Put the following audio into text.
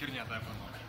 херня, да, по-моему.